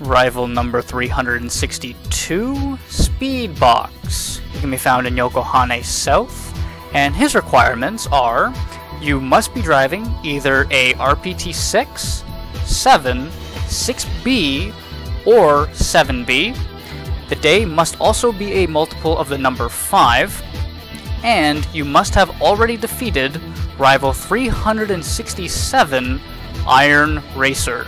rival number 362, Speed Box. He can be found in Yokohama South, and his requirements are you must be driving either a RPT 6, 7, 6B, or 7B. The day must also be a multiple of the number 5, and you must have already defeated rival 367 Iron Racer.